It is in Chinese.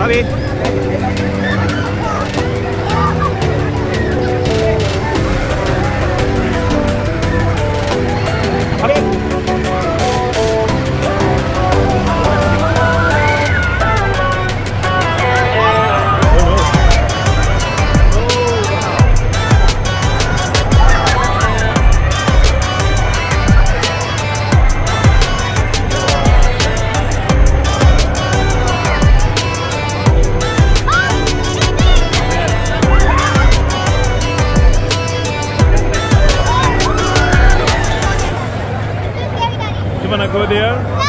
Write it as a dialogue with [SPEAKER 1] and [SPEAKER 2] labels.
[SPEAKER 1] 阿比。there.